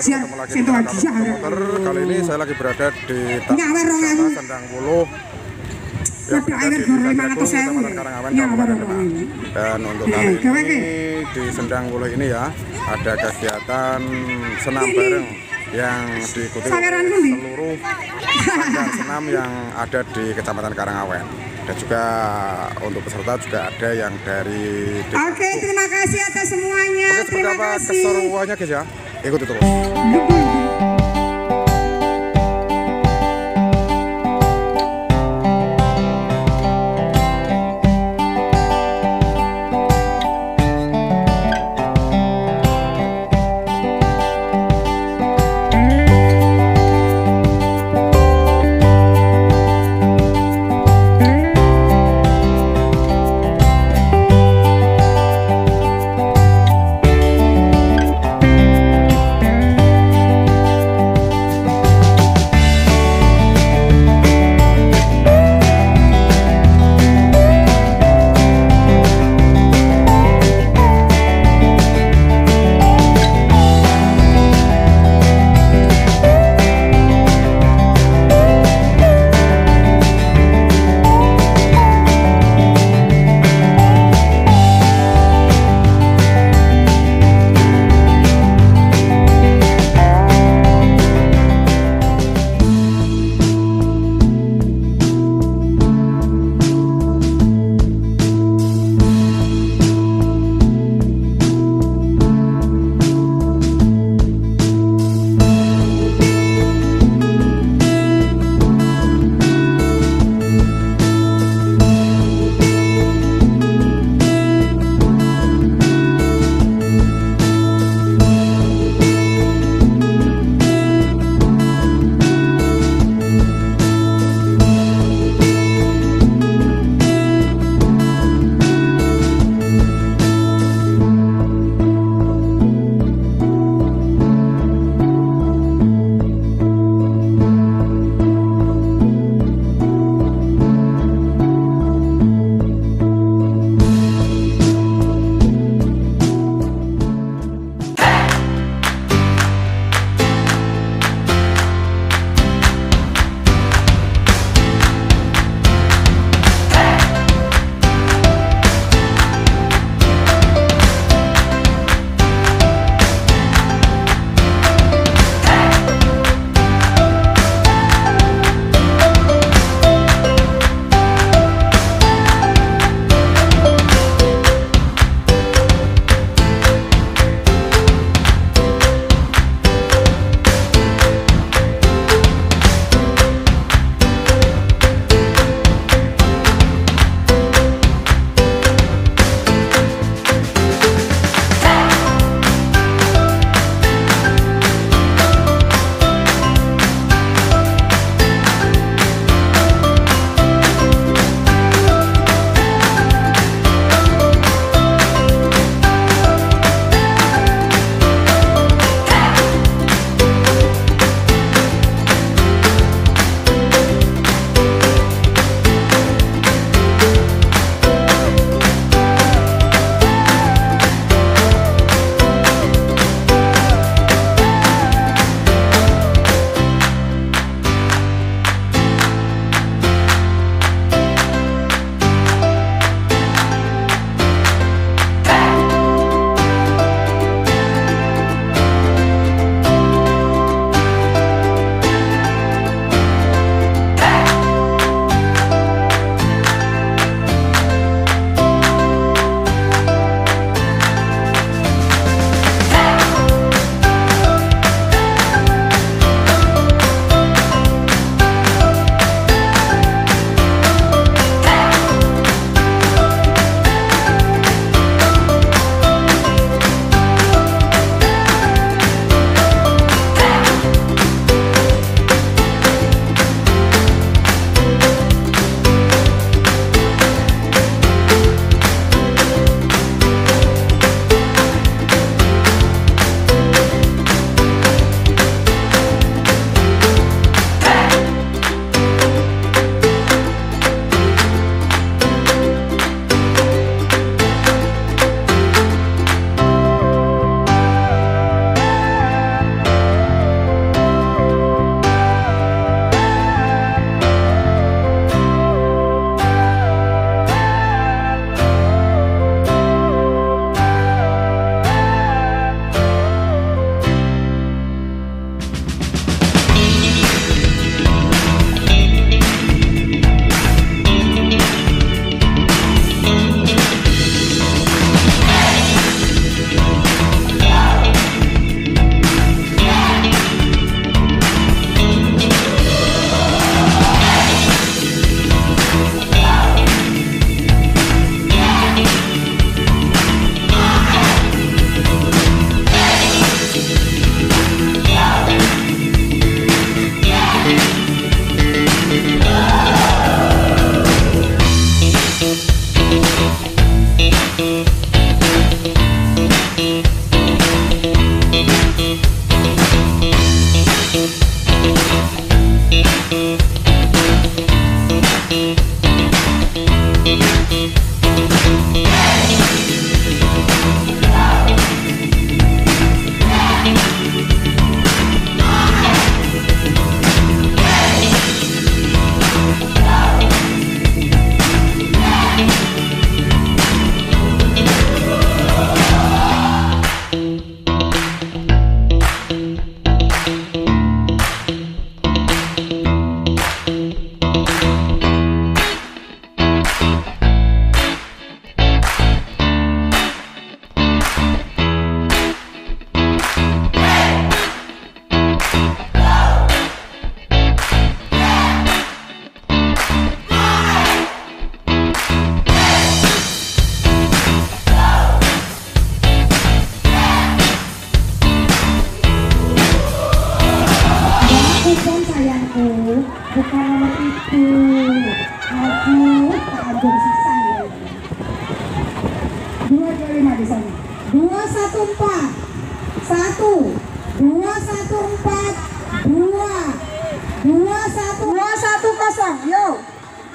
Kakak dia Motor. Kali ini saya lagi berada di Nyawer rong ewu. Wisata Sendang Wuluh yang Padha berada air di goro Desa 500 Jagung, ewu. Kecamatan Karangawan, Nyawer Kabupaten rong Demak. ewu. Dan untuk Eh, kali ini di Sendang Wuluh ini ya ada kegiatan senam bareng yang diikuti seluruh sanggar senam yang ada di Kecamatan Karangawen. Dan juga untuk peserta juga ada yang dari Oke, terima kasih atas semuanya. Oke, terima apa kasih. keseruannya guys ya? Ikuti terus. Любовь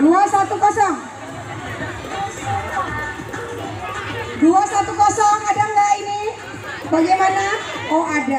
210 210 ada nggak ini? Bagaimana? Oh ada.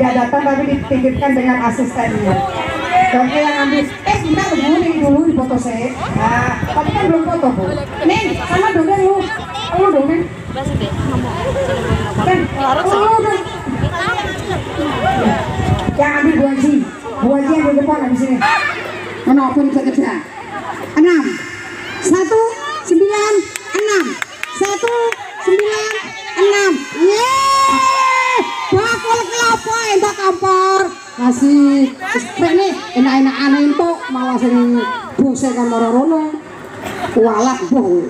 Tidak datang tapi dititipkan dengan asistennya. Oke, yang ambil. Eh, kita begini dulu di foto saya. Nah, tapi kan belum foto bu. Nih, sama dongeng lu. Lu dongeng. Kan, lu dong. Yang ambil Bu Haji. Bu Haji yang di depan habis ini. Kenapa bisa kerja? Enam. Satu, sembilan, enam. Satu, sembilan, spek nih, enak-enak aneh itu malah sing bose kan rono. Walak boh.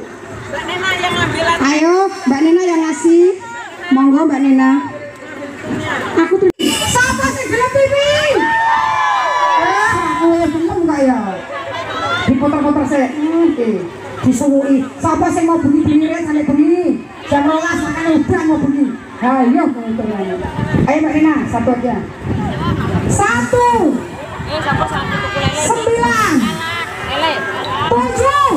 Ayo, Mbak Nena yang ngasih. Monggo Mbak Nena. Aku tuh. Siapa sih gelap ini? Aku yang belum enggak ya? Diputar-putar saya. Hmm, Oke. Disuruhi. Siapa sih mau beli beli sampai beli? Jam rolas makan udah mau beli. Ayo. Ayo Mbak Nena, satu aja. Satu, sembilan, tujuh,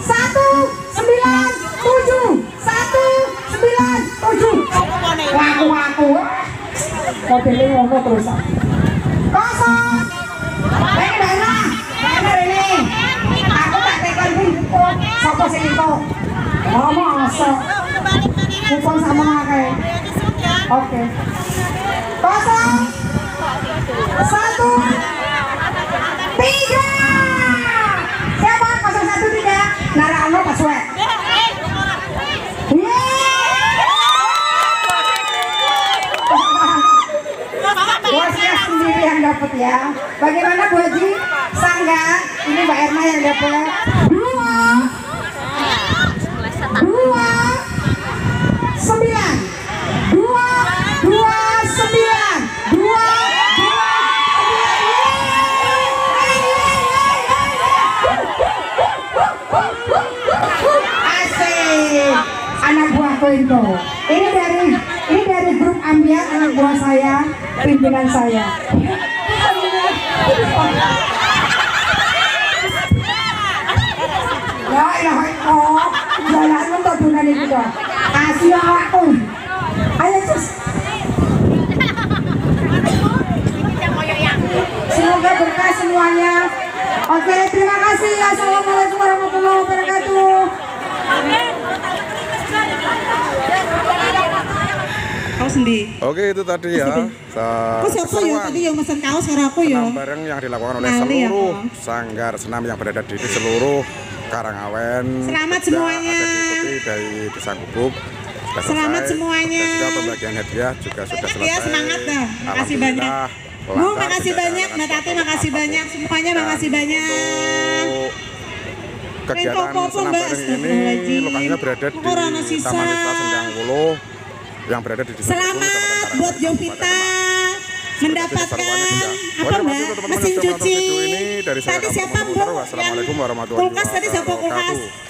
satu, sembilan, tujuh, satu, sembilan, tujuh. Waku waku. Modelnya ngomong terus. Kosong. Ini Dana, Dana ini. Aku tak tekan kupon. Sopo sing itu? Ngomong asal. Kupon sama ngake. Oke. Kosong. Satu. Tiga. Siapa? Kosong satu tiga. Narano pas wek. Bosnya sendiri yang dapat ya. Bagaimana Bu Haji? Sangga, ini Mbak Erna yang dapat. Itu. Ini dari ini dari grup Ambiar anak buah saya, pimpinan saya. Ya ilaha illallah, jalan untuk dunia ini juga. Kasih aku. Ayo sus. Semoga berkah semuanya. Oke, terima kasih. Assalamualaikum warahmatullahi wabarakatuh. Kaos endi? Oke itu tadi ya. Sa- Kok siapa ya tadi yang mesen kaos karo aku ya? senam bareng yang dilakukan oleh Lali ya, seluruh Kak. sanggar senam yang berada di seluruh Karangawen. Selamat semuanya. Ada dari Desa Gubuk. Sudah Selamat selesai. semuanya. Dan juga pembagian hadiah juga sudah Semangat selesai. ya, semangat dah. Makasih banyak. Bu, makasih banyak. Mbak Tati, makasih banyak. Semuanya makasih banyak. Kegiatan senam bareng ini lokasinya berada di? Taman Wisata Sendang Wulu yang berada di Desa Selamat buat Jovita. Mendapatkan apa mbak mesin cuci tadi siapa bu Wassalamualaikum warahmatullahi kulkas tadi siapa kulkas wabarakatuh.